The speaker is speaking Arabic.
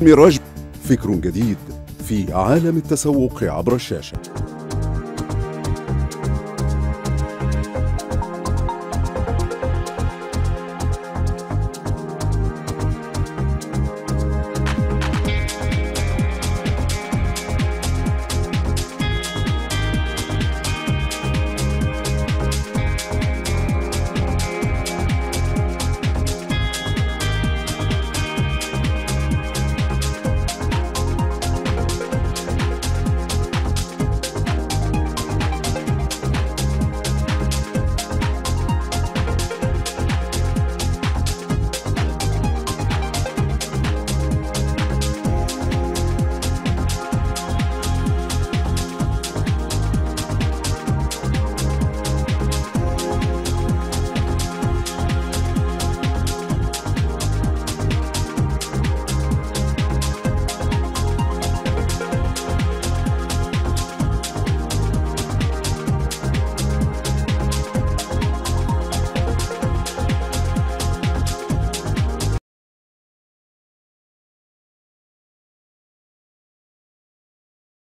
ميراج فكر جديد في عالم التسوق عبر الشاشة.